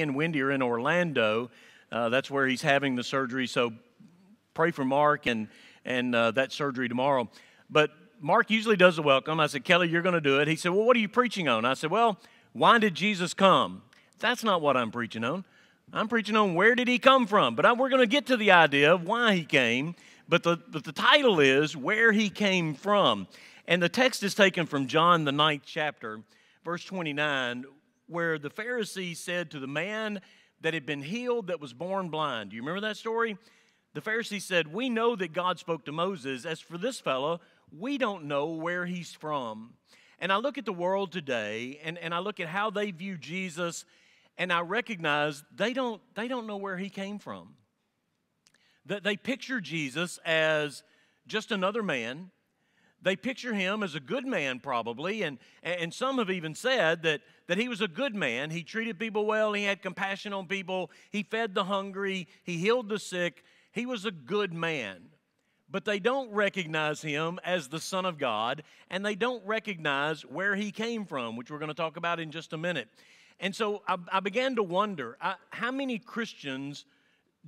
and Wendy are in Orlando. Uh, that's where he's having the surgery. So pray for Mark and, and uh, that surgery tomorrow. But Mark usually does the welcome. I said, Kelly, you're going to do it. He said, Well, what are you preaching on? I said, Well, why did Jesus come? That's not what I'm preaching on. I'm preaching on where did he come from. But I, we're going to get to the idea of why he came. But the, but the title is where he came from. And the text is taken from John, the ninth chapter, verse 29, where the Pharisee said to the man that had been healed that was born blind. Do you remember that story? The Pharisee said, We know that God spoke to Moses. As for this fellow, we don't know where he's from. And I look at the world today and, and I look at how they view Jesus, and I recognize they don't, they don't know where he came from. That they picture Jesus as just another man they picture him as a good man, probably, and, and some have even said that, that he was a good man. He treated people well, he had compassion on people, he fed the hungry, he healed the sick. He was a good man. But they don't recognize him as the Son of God, and they don't recognize where he came from, which we're going to talk about in just a minute. And so I, I began to wonder I, how many Christians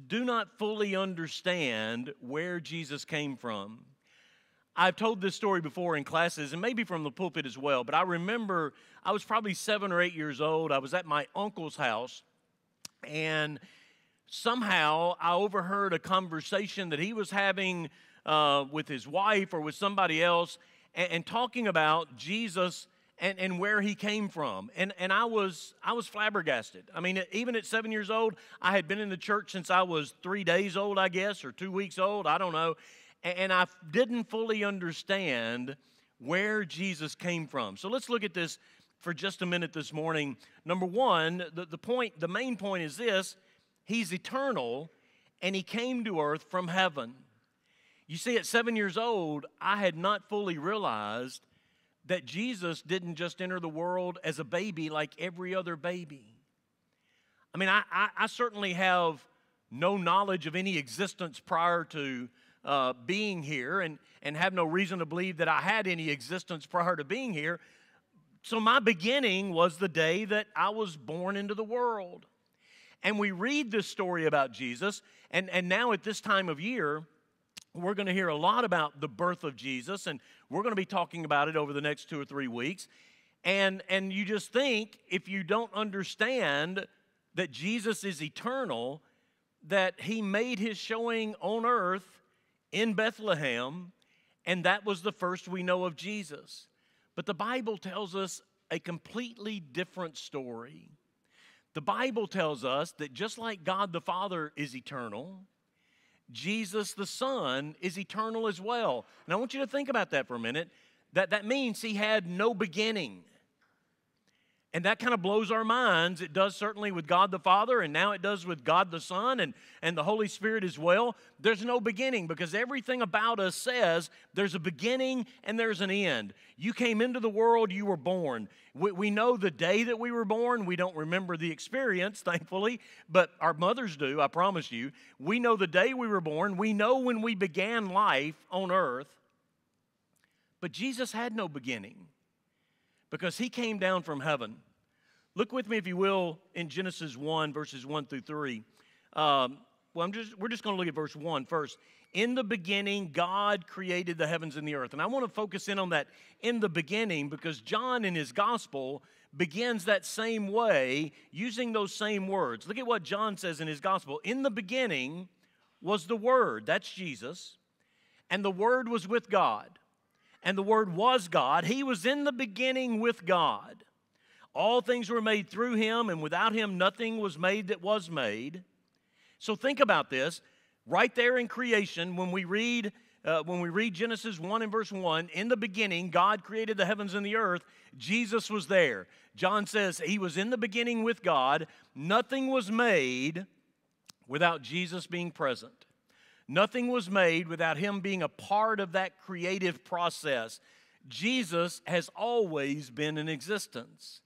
do not fully understand where Jesus came from. I've told this story before in classes and maybe from the pulpit as well, but I remember I was probably seven or eight years old. I was at my uncle's house, and somehow I overheard a conversation that he was having uh, with his wife or with somebody else and, and talking about Jesus. And, and, where he came from. And, and I, was, I was flabbergasted. I mean, even at seven years old, I had been in the church since I was three days old, I guess, or two weeks old. I don't know and I didn't fully understand where Jesus came from. So let's look at this for just a minute this morning. Number one, the, the point, the main point is this He's eternal and He came to earth from heaven. You see, at seven years old, I had not fully realized that Jesus didn't just enter the world as a baby like every other baby. I mean, I, I, I certainly have no knowledge of any existence prior to uh, being here and, and have no reason to believe that I had any existence prior to being here. So, my beginning was the day that I was born into the world. And we read this story about Jesus, and, and now at this time of year, we're going to hear a lot about the birth of Jesus, and we're going to be talking about it over the next two or three weeks. And, and you just think, if you don't understand that Jesus is eternal, that he made his showing on earth in Bethlehem, and that was the first we know of Jesus. But the Bible tells us a completely different story. The Bible tells us that just like God the Father is eternal, Jesus the Son is eternal as well. And I want you to think about that for a minute. That, that means he had no beginning. And that kind of blows our minds. It does certainly with God the Father, and now it does with God the Son and, and the Holy Spirit as well. There's no beginning because everything about us says there's a beginning and there's an end. You came into the world, you were born. We, we know the day that we were born. We don't remember the experience, thankfully, but our mothers do, I promise you. We know the day we were born. We know when we began life on earth. But Jesus had no beginning because he came down from heaven. Look with me, if you will, in Genesis 1, verses 1 through 3. Um, well, I'm just, we're just going to look at verse 1 first. In the beginning, God created the heavens and the earth. And I want to focus in on that in the beginning because John in his gospel begins that same way using those same words. Look at what John says in his gospel. In the beginning was the Word, that's Jesus, and the Word was with God and the Word was God. He was in the beginning with God. All things were made through Him, and without Him, nothing was made that was made. So think about this. Right there in creation, when we read uh, when we read Genesis 1 and verse 1, in the beginning, God created the heavens and the earth. Jesus was there. John says he was in the beginning with God. Nothing was made without Jesus being present. Nothing was made without him being a part of that creative process. Jesus has always been in existence.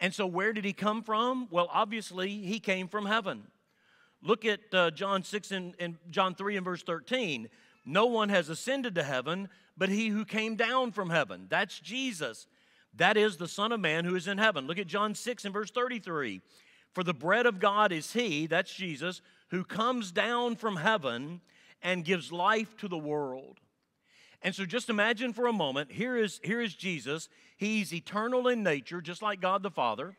And so, where did he come from? Well, obviously, he came from heaven. Look at uh, John 6 and, and John 3 and verse 13. No one has ascended to heaven but he who came down from heaven. That's Jesus. That is the Son of Man who is in heaven. Look at John 6 and verse 33. For the bread of God is He, that's Jesus, who comes down from heaven and gives life to the world. And so just imagine for a moment here is, here is Jesus. He's eternal in nature, just like God the Father.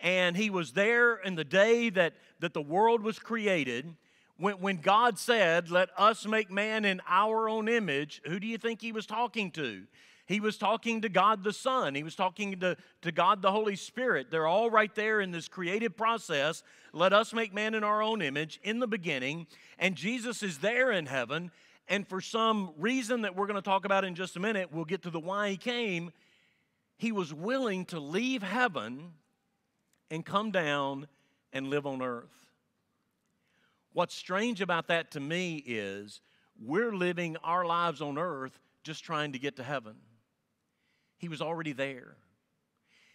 And He was there in the day that, that the world was created. When, when God said, Let us make man in our own image, who do you think He was talking to? He was talking to God the Son. He was talking to, to God the Holy Spirit. They're all right there in this creative process. Let us make man in our own image in the beginning. And Jesus is there in heaven. And for some reason that we're going to talk about in just a minute, we'll get to the why he came. He was willing to leave heaven and come down and live on earth. What's strange about that to me is we're living our lives on earth just trying to get to heaven. He was already there.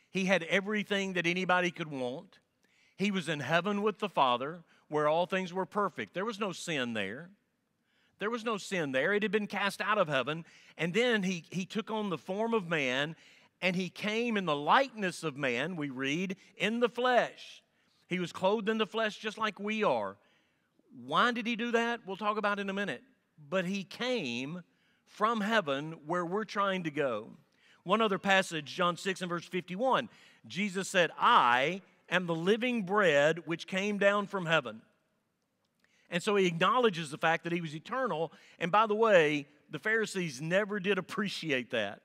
He had everything that anybody could want. He was in heaven with the Father where all things were perfect. There was no sin there. There was no sin there. It had been cast out of heaven. And then he, he took on the form of man and he came in the likeness of man, we read, in the flesh. He was clothed in the flesh just like we are. Why did he do that? We'll talk about in a minute. But he came from heaven where we're trying to go. One other passage, John 6 and verse 51, Jesus said, I am the living bread which came down from heaven. And so he acknowledges the fact that he was eternal. And by the way, the Pharisees never did appreciate that.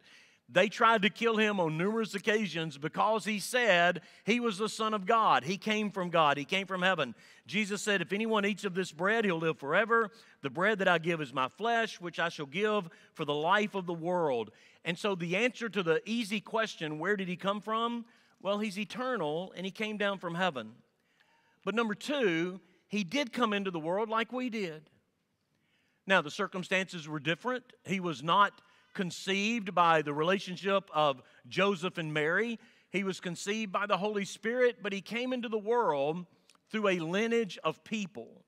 They tried to kill him on numerous occasions because he said he was the Son of God. He came from God, he came from heaven. Jesus said, If anyone eats of this bread, he'll live forever. The bread that I give is my flesh, which I shall give for the life of the world. And so, the answer to the easy question, where did he come from? Well, he's eternal and he came down from heaven. But number two, he did come into the world like we did. Now, the circumstances were different. He was not conceived by the relationship of Joseph and Mary. He was conceived by the Holy Spirit, but he came into the world through a lineage of people.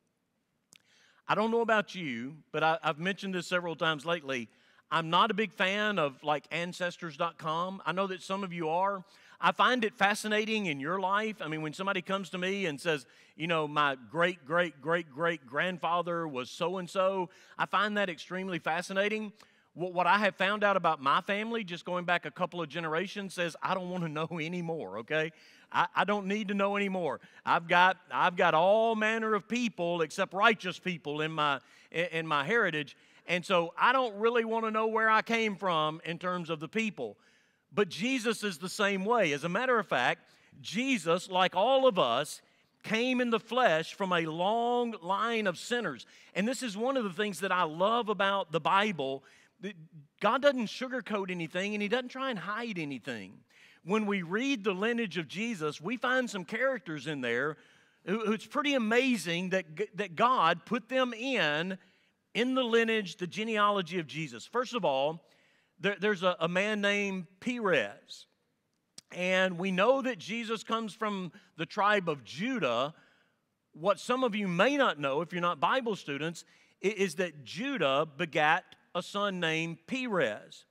I don't know about you, but I, have mentioned this several times lately. I'm not a big fan of like ancestors.com. I know that some of you are. I find it fascinating in your life. I mean, when somebody comes to me and says, you know, my great, great, great, great grandfather was so and so, I find that extremely fascinating. What I have found out about my family, just going back a couple of generations, says I don't want to know anymore, okay? I, I don't need to know anymore. I've got, I've got all manner of people except righteous people in my, in my heritage. And so I don't really want to know where I came from in terms of the people. But Jesus is the same way. As a matter of fact, Jesus, like all of us, came in the flesh from a long line of sinners. And this is one of the things that I love about the Bible God doesn't sugarcoat anything and He doesn't try and hide anything. When we read the lineage of Jesus, we find some characters in there who it's pretty amazing that, that God put them in in the lineage, the genealogy of Jesus. First of all, there, there's a, a man named Perez. And we know that Jesus comes from the tribe of Judah. What some of you may not know, if you're not Bible students, is that Judah begat a son named Perez.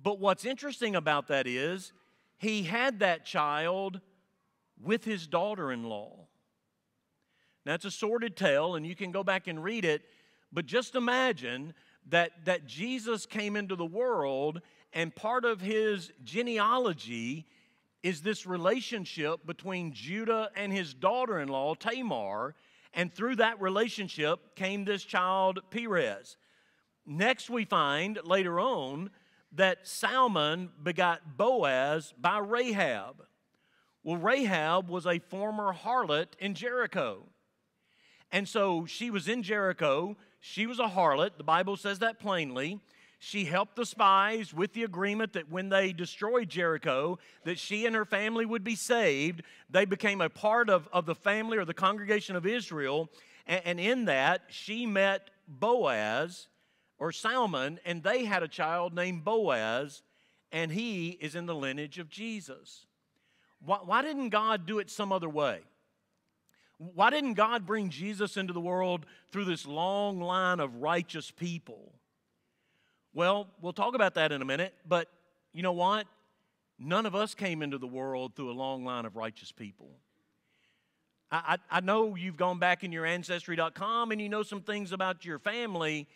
But what's interesting about that is he had that child with his daughter in law. Now, it's a sordid tale, and you can go back and read it, but just imagine that, that Jesus came into the world, and part of his genealogy is this relationship between Judah and his daughter in law, Tamar, and through that relationship came this child, Perez. Next, we find later on that Salmon begot Boaz by Rahab. Well, Rahab was a former harlot in Jericho. And so she was in Jericho. She was a harlot. The Bible says that plainly. She helped the spies with the agreement that when they destroyed Jericho, that she and her family would be saved. They became a part of, of the family or the congregation of Israel. And, and in that, she met Boaz, or Salmon, and they had a child named Boaz, and he is in the lineage of Jesus. Why, why didn't God do it some other way? Why didn't God bring Jesus into the world through this long line of righteous people? Well, we'll talk about that in a minute, but you know what? None of us came into the world through a long line of righteous people. I, I, I know you've gone back in your ancestry.com and you know some things about your family,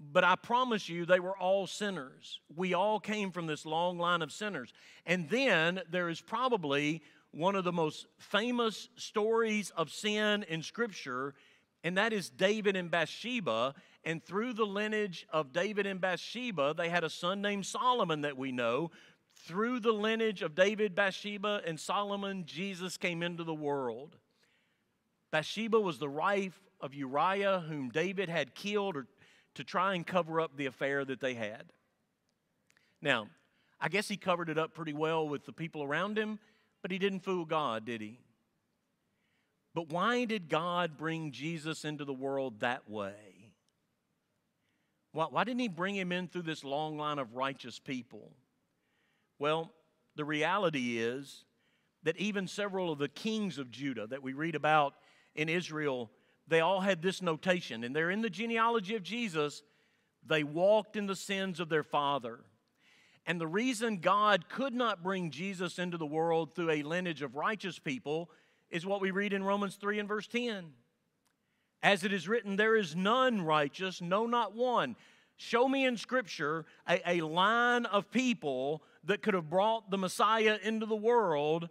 but I promise you, they were all sinners. We all came from this long line of sinners. And then there is probably one of the most famous stories of sin in Scripture, and that is David and Bathsheba. And through the lineage of David and Bathsheba, they had a son named Solomon that we know. Through the lineage of David, Bathsheba, and Solomon, Jesus came into the world. Bathsheba was the wife of Uriah, whom David had killed or, to try and cover up the affair that they had. Now, I guess he covered it up pretty well with the people around him, but he didn't fool God, did he? But why did God bring Jesus into the world that way? Why, why didn't he bring him in through this long line of righteous people? Well, the reality is that even several of the kings of Judah that we read about in Israel, they all had this notation, and they're in the genealogy of Jesus. They walked in the sins of their father. And the reason God could not bring Jesus into the world through a lineage of righteous people is what we read in Romans 3 and verse 10. As it is written, there is none righteous, no, not one. Show me in Scripture a, a line of people that could have brought the Messiah into the world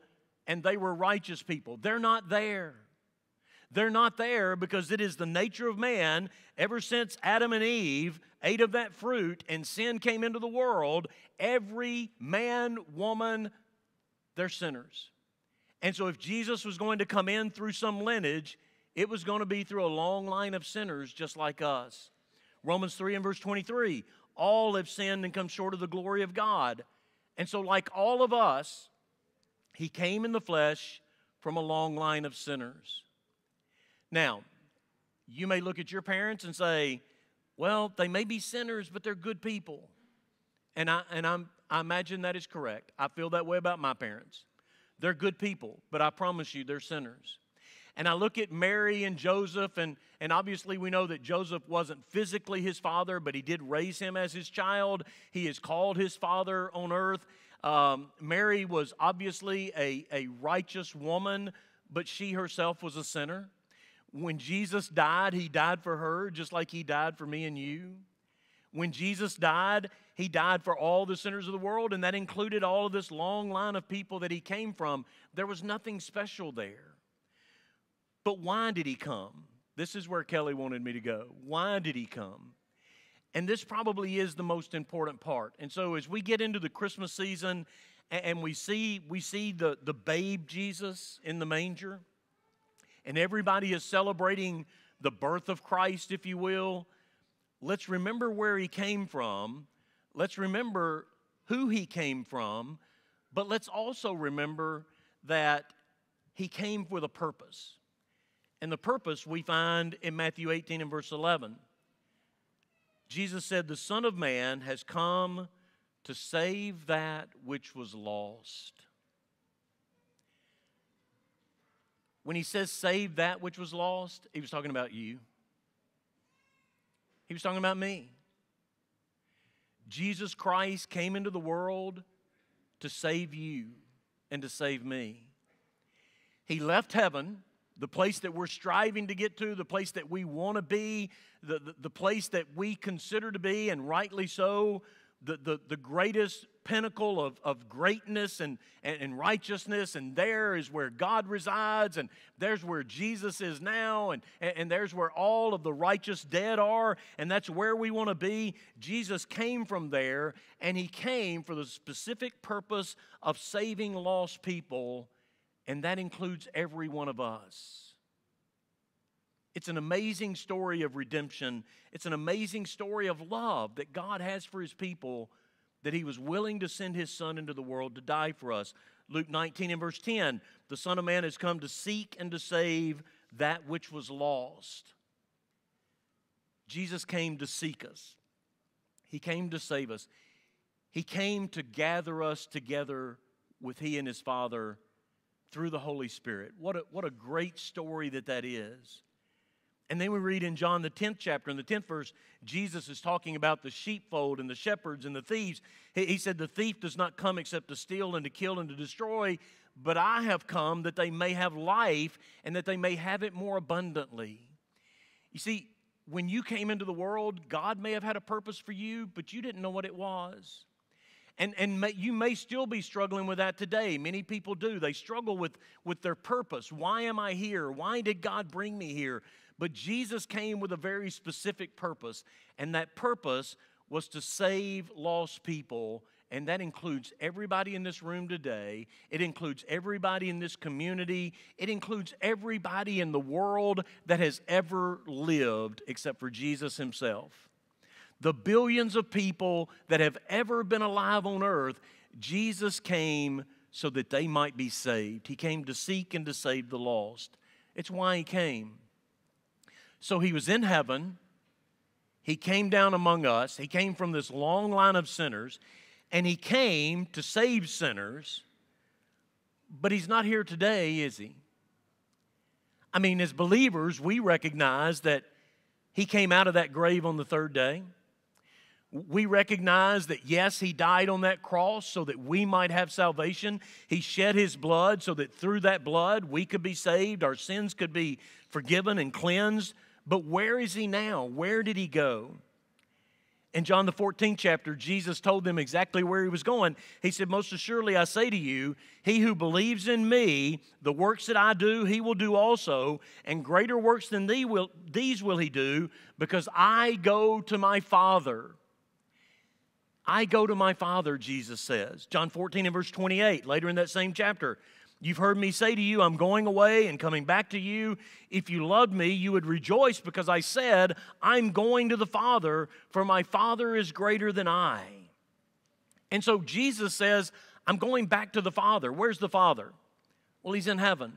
and they were righteous people. They're not there. They're not there because it is the nature of man ever since Adam and Eve ate of that fruit and sin came into the world. Every man, woman, they're sinners. And so if Jesus was going to come in through some lineage, it was going to be through a long line of sinners just like us. Romans 3 and verse 23 all have sinned and come short of the glory of God. And so, like all of us, he came in the flesh from a long line of sinners. Now, you may look at your parents and say, well, they may be sinners, but they're good people. And I, and I'm, I imagine that is correct. I feel that way about my parents. They're good people, but I promise you, they're sinners. And I look at Mary and Joseph, and, and obviously we know that Joseph wasn't physically his father, but he did raise him as his child. He is called his father on earth. Um, Mary was obviously a, a righteous woman, but she herself was a sinner. When Jesus died, he died for her just like he died for me and you. When Jesus died, he died for all the sinners of the world, and that included all of this long line of people that he came from. There was nothing special there. But why did he come? This is where Kelly wanted me to go. Why did he come? And this probably is the most important part. And so as we get into the Christmas season and we see we see the, the babe Jesus in the manger, and everybody is celebrating the birth of Christ, if you will, let's remember where he came from. Let's remember who he came from. But let's also remember that he came with a purpose. And the purpose we find in Matthew 18 and verse 11. Jesus said, The Son of Man has come to save that which was lost. When he says save that which was lost, he was talking about you. He was talking about me. Jesus Christ came into the world to save you and to save me. He left heaven, the place that we're striving to get to, the place that we want to be, the, the, the, place that we consider to be, and rightly so, the, the, the greatest pinnacle of, of greatness and, and, and, righteousness, and there is where God resides, and there's where Jesus is now, and, and there's where all of the righteous dead are, and that's where we want to be. Jesus came from there, and He came for the specific purpose of saving lost people, and that includes every one of us. It's an amazing story of redemption. It's an amazing story of love that God has for his people, that he was willing to send his son into the world to die for us. Luke 19 and verse 10 the Son of Man has come to seek and to save that which was lost. Jesus came to seek us, he came to save us, he came to gather us together with he and his Father through the Holy Spirit. What a, what a great story that that is. And then we read in John, the 10th chapter, in the 10th verse, Jesus is talking about the sheepfold and the shepherds and the thieves. He, he said, The thief does not come except to steal and to kill and to destroy, but I have come that they may have life and that they may have it more abundantly. You see, when you came into the world, God may have had a purpose for you, but you didn't know what it was. And, and may, you may still be struggling with that today. Many people do. They struggle with, with their purpose. Why am I here? Why did God bring me here? But Jesus came with a very specific purpose, and that purpose was to save lost people and that includes everybody in this room today. It includes everybody in this community. It includes everybody in the world that has ever lived except for Jesus himself. The billions of people that have ever been alive on earth, Jesus came so that they might be saved. He came to seek and to save the lost. It's why he came. So he was in heaven. He came down among us. He came from this long line of sinners and he came to save sinners, but he's not here today, is he? I mean, as believers, we recognize that he came out of that grave on the third day. We recognize that, yes, he died on that cross so that we might have salvation. He shed his blood so that through that blood we could be saved, our sins could be forgiven and cleansed. But where is he now? Where did he go? In John the 14th chapter, Jesus told them exactly where he was going. He said, Most assuredly, I say to you, he who believes in me, the works that I do, he will do also, and greater works than these will he do, because I go to my Father. I go to my Father, Jesus says. John 14 and verse 28, later in that same chapter. You've heard me say to you, I'm going away and coming back to you. If you loved me, you would rejoice because I said, I'm going to the Father, for my Father is greater than I. And so Jesus says, I'm going back to the Father. Where's the Father? Well, he's in heaven.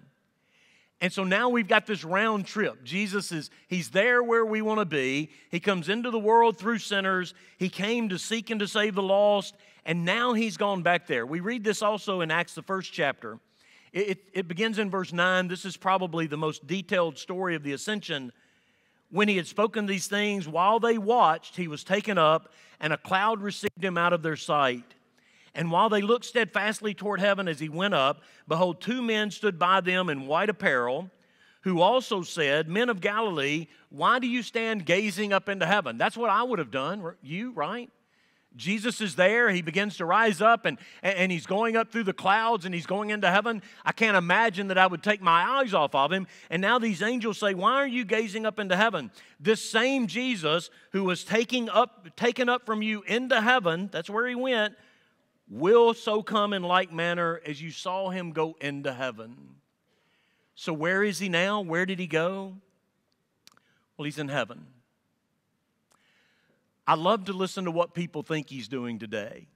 And so now we've got this round trip. Jesus is, he's there where we want to be. He comes into the world through sinners. He came to seek and to save the lost. And now he's gone back there. We read this also in Acts, the first chapter. It, it, begins in verse 9. This is probably the most detailed story of the ascension. When he had spoken these things, while they watched, he was taken up, and a cloud received him out of their sight. And while they looked steadfastly toward heaven as he went up, behold, two men stood by them in white apparel, who also said, Men of Galilee, why do you stand gazing up into heaven? That's what I would have done, you, right? Jesus is there. He begins to rise up and, and he's going up through the clouds and he's going into heaven. I can't imagine that I would take my eyes off of him. And now these angels say, Why are you gazing up into heaven? This same Jesus who was taking up, taken up from you into heaven, that's where he went, will so come in like manner as you saw him go into heaven. So, where is he now? Where did he go? Well, he's in heaven. I love to listen to what people think he's doing today.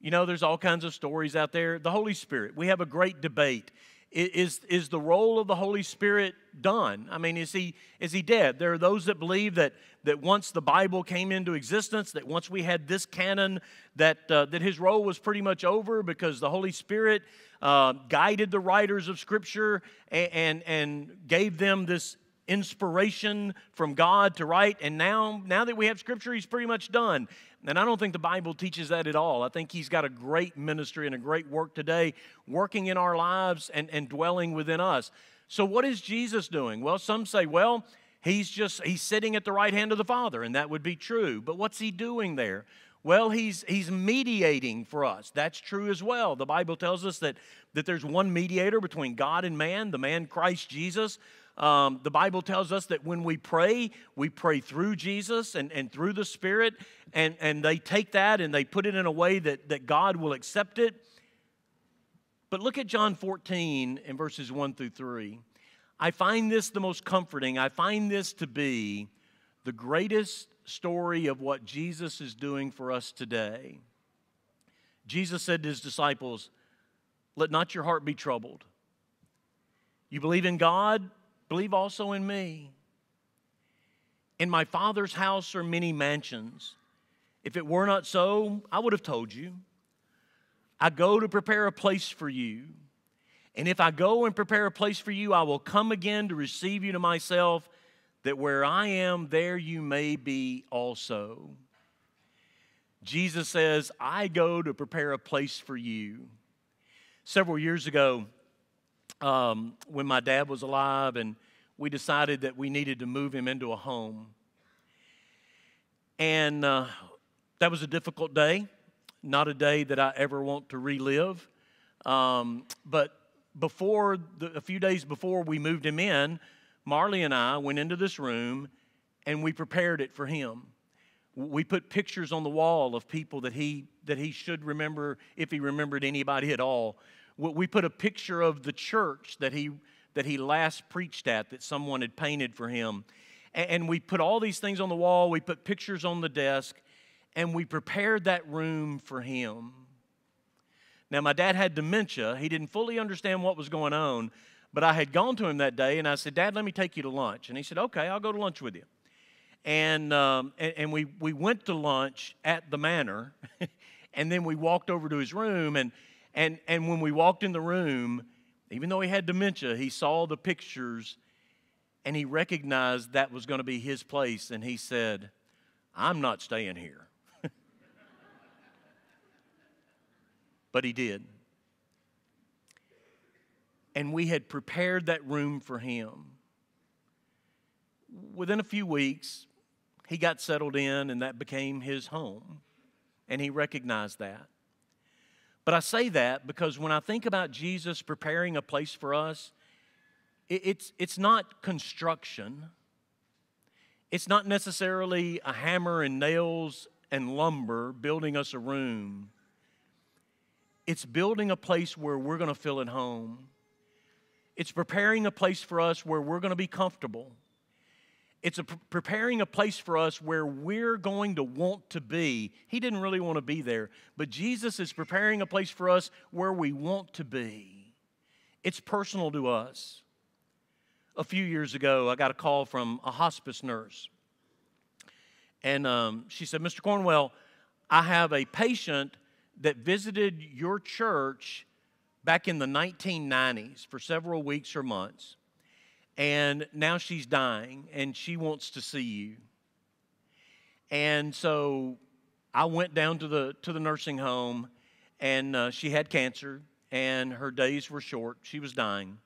You know, there's all kinds of stories out there. The Holy Spirit, we have a great debate. Is, is the role of the Holy Spirit done? I mean, is he, is he dead? There are those that believe that, that once the Bible came into existence, that once we had this canon, that, uh, that his role was pretty much over because the Holy Spirit uh, guided the writers of Scripture and, and, and gave them this inspiration from God to write, and now, now that we have Scripture, he's pretty much done. And I don't think the Bible teaches that at all. I think he's got a great ministry and a great work today, working in our lives and, and dwelling within us. So, what is Jesus doing? Well, some say, well, he's just he's sitting at the right hand of the Father, and that would be true. But what's he doing there? Well, he's, he's mediating for us. That's true as well. The Bible tells us that, that there's one mediator between God and man, the man Christ Jesus. Um, the Bible tells us that when we pray, we pray through Jesus and, and through the Spirit, and, and they take that and they put it in a way that, that God will accept it. But look at John 14 in verses 1 through 3. I find this the most comforting. I find this to be the greatest story of what Jesus is doing for us today. Jesus said to his disciples, Let not your heart be troubled. You believe in God, Believe also in me. In my Father's house are many mansions. If it were not so, I would have told you. I go to prepare a place for you. And if I go and prepare a place for you, I will come again to receive you to myself, that where I am, there you may be also. Jesus says, I go to prepare a place for you. several years ago, um, when my dad was alive, and we decided that we needed to move him into a home. And uh, that was a difficult day, not a day that I ever want to relive. Um, but before, the, a few days before we moved him in, Marley and I went into this room and we prepared it for him. We put pictures on the wall of people that he, that he should remember if he remembered anybody at all. We put a picture of the church that he, that he last preached at that someone had painted for him. And we put all these things on the wall, we put pictures on the desk, and we prepared that room for him. Now, my dad had dementia. He didn't fully understand what was going on, but I had gone to him that day and I said, Dad, let me take you to lunch. And he said, Okay, I'll go to lunch with you. And, um, and, and, we, we went to lunch at the manor, and then we walked over to his room. And, and, and when we walked in the room, even though he had dementia, he saw the pictures and he recognized that was going to be his place. And he said, I'm not staying here. but he did. And we had prepared that room for him. Within a few weeks, he got settled in, and that became his home. And he recognized that. But I say that because when I think about Jesus preparing a place for us, it's, it's not construction. It's not necessarily a hammer and nails and lumber building us a room. It's building a place where we're going to feel at home. It's preparing a place for us where we're going to be comfortable. It's a preparing a place for us where we're going to want to be. He didn't really want to be there, but Jesus is preparing a place for us where we want to be. It's personal to us. A few years ago, I got a call from a hospice nurse. And um, she said, Mr. Cornwell, I have a patient that visited your church back in the 1990s for several weeks or months and now she's dying and she wants to see you. And so I went down to the to the nursing home and uh, she had cancer and her days were short. She was dying.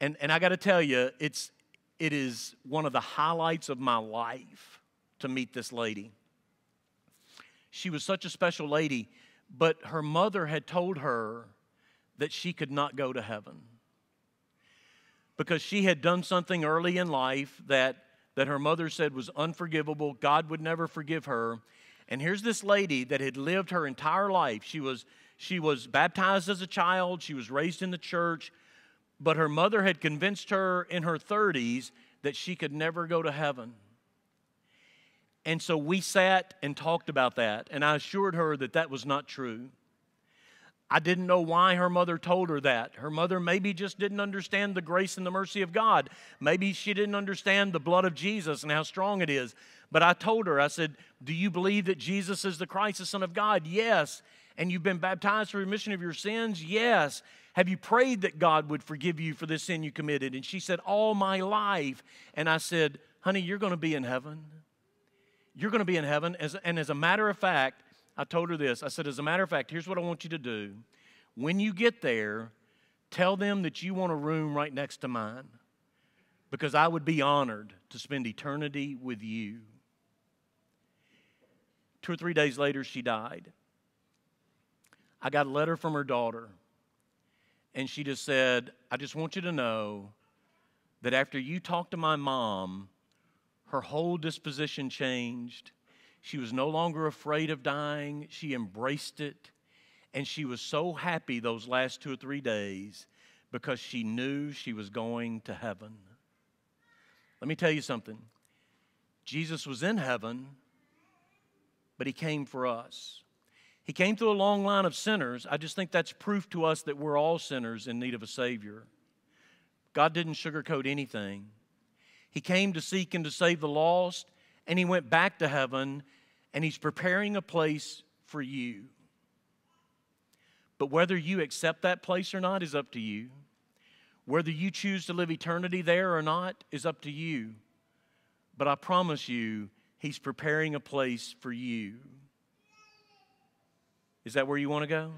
And and I got to tell you it's it is one of the highlights of my life to meet this lady. She was such a special lady, but her mother had told her that she could not go to heaven because she had done something early in life that, that her mother said was unforgivable. God would never forgive her. And here's this lady that had lived her entire life. She was, she was baptized as a child, she was raised in the church, but her mother had convinced her in her 30s that she could never go to heaven. And so we sat and talked about that, and I assured her that that was not true. I didn't know why her mother told her that. Her mother maybe just didn't understand the grace and the mercy of God. Maybe she didn't understand the blood of Jesus and how strong it is. But I told her, I said, Do you believe that Jesus is the Christ, the Son of God? Yes. And you've been baptized for remission of your sins? Yes. Have you prayed that God would forgive you for the sin you committed? And she said, All my life. And I said, Honey, you're going to be in heaven. You're going to be in heaven. and as a matter of fact, I told her this. I said, as a matter of fact, here's what I want you to do. When you get there, tell them that you want a room right next to mine because I would be honored to spend eternity with you. Two or three days later, she died. I got a letter from her daughter, and she just said, I just want you to know that after you talked to my mom, her whole disposition changed. She was no longer afraid of dying, she embraced it. And she was so happy those last two or three days because she knew she was going to heaven. Let me tell you something Jesus was in heaven, but he came for us. He came through a long line of sinners. I just think that's proof to us that we're all sinners in need of a Savior. God didn't sugarcoat anything. He came to seek and to save the lost, and he went back to heaven and He's preparing a place for you. But whether you accept that place or not is up to you. Whether you choose to live eternity there or not is up to you. But I promise you, He's preparing a place for you. Is that where you want to go?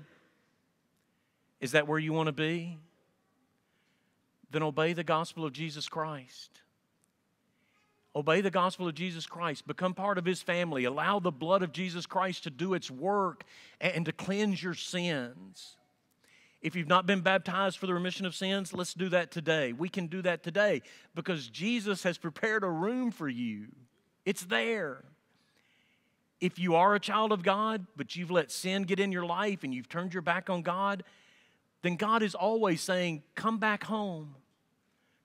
Is that where you want to be? Then obey the gospel of Jesus Christ. Obey the gospel of Jesus Christ. Become part of his family. Allow the blood of Jesus Christ to do its work and to cleanse your sins. If you've not been baptized for the remission of sins, let's do that today. We can do that today because Jesus has prepared a room for you. It's there. If you are a child of God, but you've let sin get in your life and you've turned your back on God, then God is always saying, Come back home.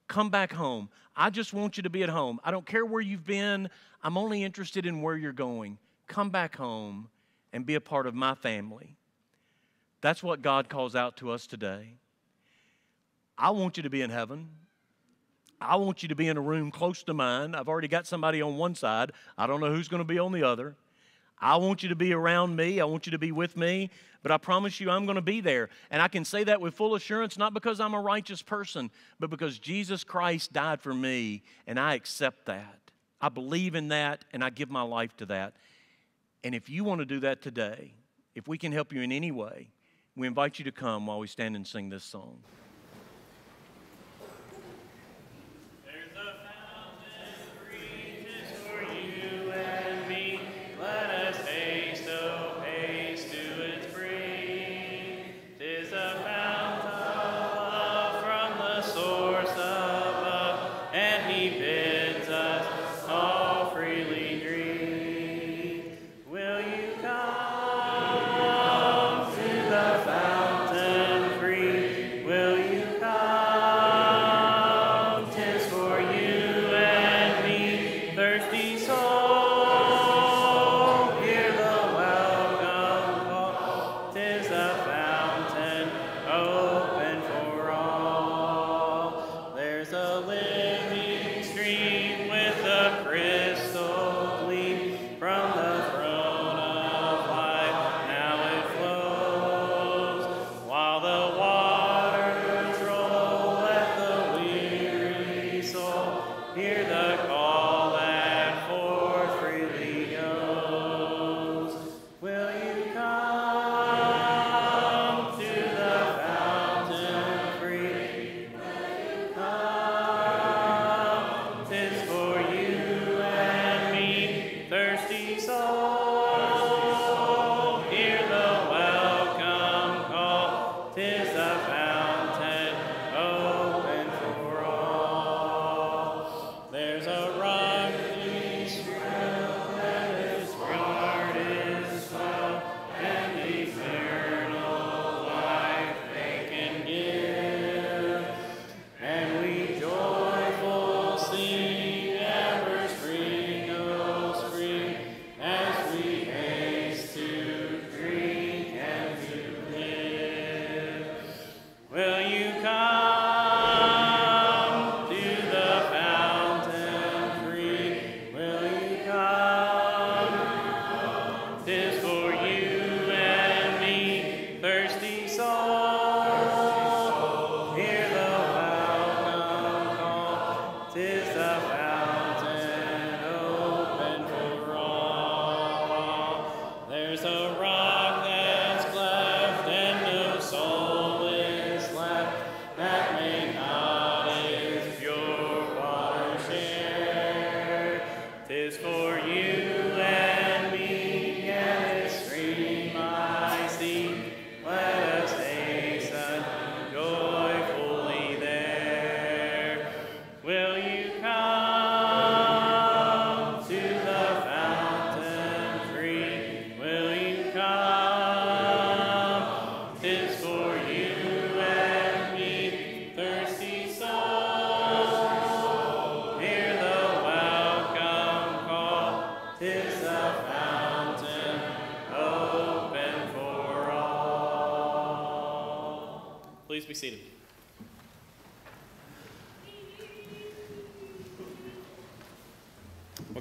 Come back home. I just want you to be at home. I don't care where you've been, I'm only interested in where you're going. Come back home and be a part of my family. That's what God calls out to us today. I want you to be in heaven. I want you to be in a room close to mine. I've already got somebody on one side. I don't know who's going to be on the other. I want you to be around me. I want you to be with me. But I promise you, I'm going to be there. And I can say that with full assurance, not because I'm a righteous person, but because Jesus Christ died for me, and I accept that. I believe in that, and I give my life to that. And if you want to do that today, if we can help you in any way, we invite you to come while we stand and sing this song. Be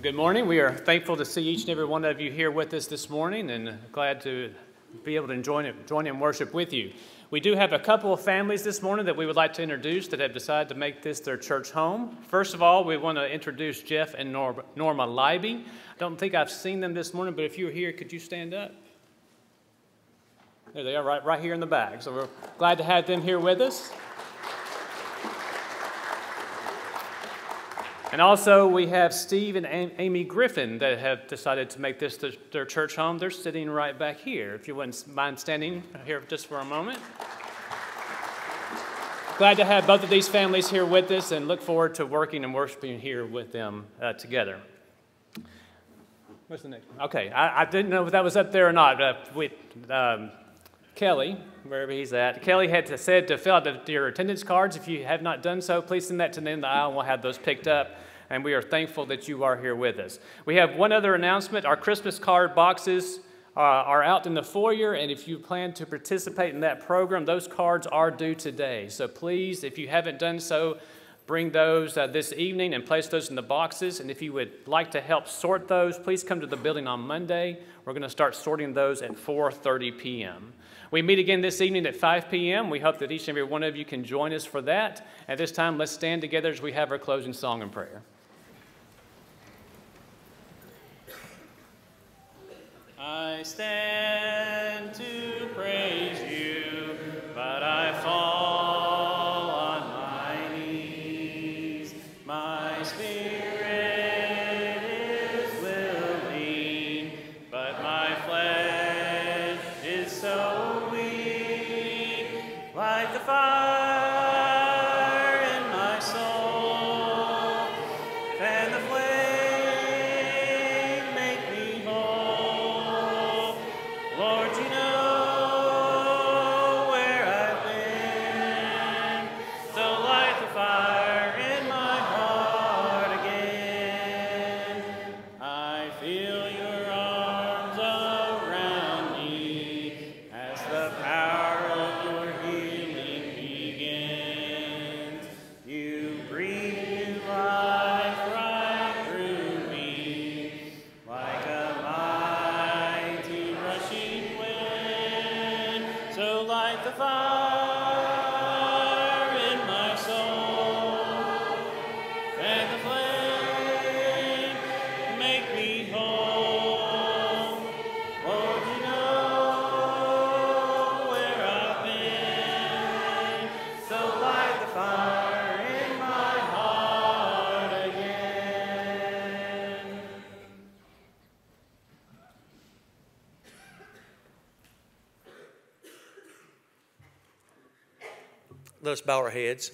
good morning. We are thankful to see each and every one of you here with us this morning and glad to be able to join, join in worship with you. We do have a couple of families this morning that we would like to introduce that have decided to make this their church home. First of all, we want to introduce Jeff and Norma, Norma Leiby. I don't think I've seen them this morning, but if you're here, could you stand up? There they are, right, right here in the back. So we're glad to have them here with us. And also, we have Steve and Amy Griffin that have decided to make this their church home. They're sitting right back here. If you wouldn't mind standing here just for a moment. Glad to have both of these families here with us and look forward to working and worshiping here with them uh, together. What's the next one? Okay, I, I, didn't know if that was up there or not. We, um, Kelly, wherever he's at, Kelly had to, said to fill out the, your attendance cards. If you have not done so, please send that to the end of the aisle and we'll have those picked up. And we are thankful that you are here with us. We have one other announcement. Our Christmas card boxes uh, are out in the foyer, and if you plan to participate in that program, those cards are due today. So please, if you haven't done so, bring those uh, this evening and place those in the boxes. And if you would like to help sort those, please come to the building on Monday. We're going to start sorting those at 4:30 p.m. We meet again this evening at 5 p.m. We hope that each and every one of you can join us for that. At this time, let's stand together as we have our closing song and prayer. I stand to praise Let us bow our heads.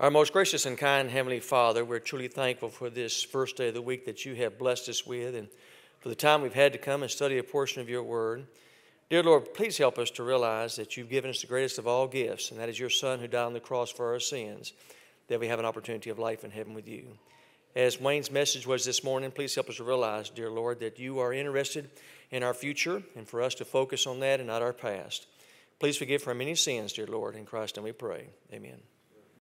Our most gracious and kind Heavenly Father, we're truly thankful for this first day of the week that you have blessed us with and for the time we've had to come and study a portion of your word. Dear Lord, please help us to realize that you've given us the greatest of all gifts, and that is your Son who died on the cross for our sins, that we have an opportunity of life in heaven with you. As Wayne's message was this morning, please help us to realize, dear Lord, that you are interested in our future and for us to focus on that and not our past. Please forgive our many sins, dear Lord. In Christ, and we pray. Amen.